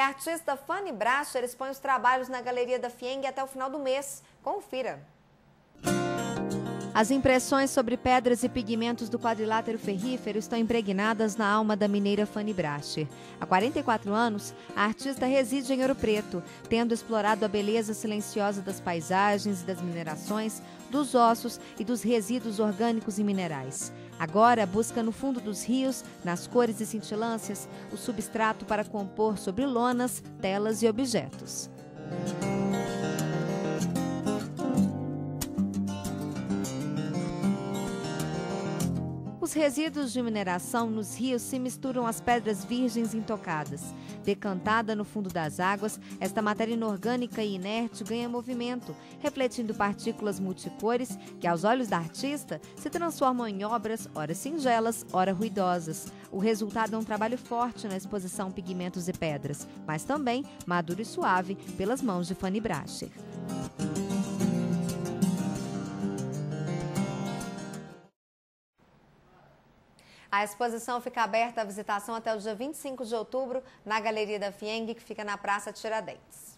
A artista Fanny Bracher expõe os trabalhos na Galeria da Fieng até o final do mês. Confira! As impressões sobre pedras e pigmentos do quadrilátero ferrífero estão impregnadas na alma da mineira Fanny Bracher. Há 44 anos, a artista reside em Ouro Preto, tendo explorado a beleza silenciosa das paisagens e das minerações, dos ossos e dos resíduos orgânicos e minerais. Agora busca no fundo dos rios, nas cores e cintilâncias, o substrato para compor sobre lonas, telas e objetos. Os resíduos de mineração nos rios se misturam às pedras virgens intocadas. Decantada no fundo das águas, esta matéria inorgânica e inerte ganha movimento, refletindo partículas multicores que, aos olhos da artista, se transformam em obras, ora singelas, ora ruidosas. O resultado é um trabalho forte na exposição Pigmentos e Pedras, mas também maduro e suave pelas mãos de Fanny Bracher. A exposição fica aberta à visitação até o dia 25 de outubro na Galeria da Fieng, que fica na Praça Tiradentes.